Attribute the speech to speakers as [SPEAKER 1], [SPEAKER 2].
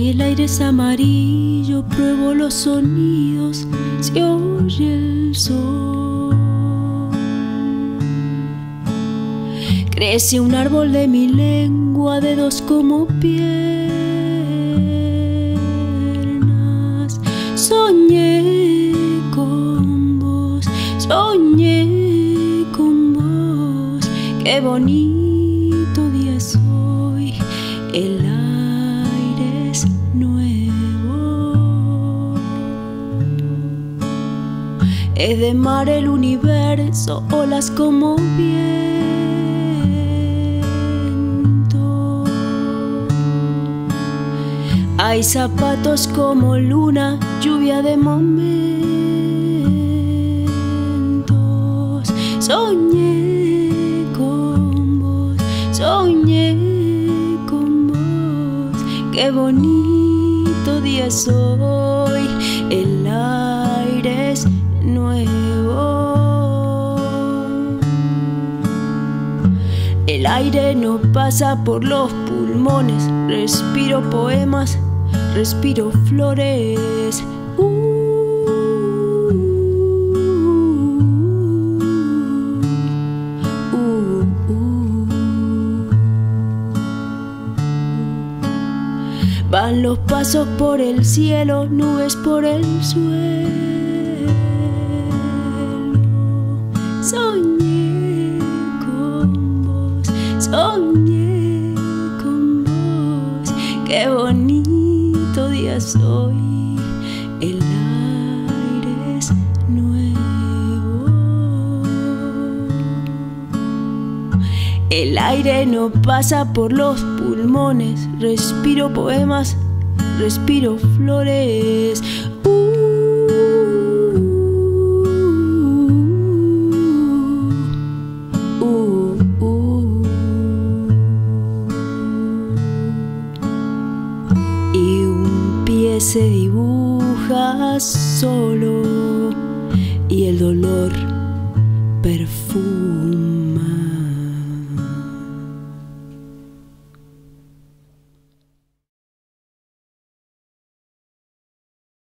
[SPEAKER 1] El aire es amarillo, pruebo los sonidos, se oye el sol. Crece un árbol de mi lengua, dedos como piernas. Soñé con vos, soñé con vos, qué bonito día es hoy. El Es de mar el universo, olas como viento. Hay zapatos como luna, lluvia de momentos. Soñé con vos, soñé con vos. Qué bonito día es hoy, el El aire no pasa por los pulmones, respiro poemas, respiro flores. Uh, uh, uh. Van los pasos por el cielo, nubes por el suelo. Soñé con vos. Qué bonito día soy. El aire es nuevo. El aire no pasa por los pulmones, respiro poemas, respiro flores. Se dibuja solo y el dolor perfuma